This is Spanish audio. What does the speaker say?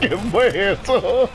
¿Qué fue eso?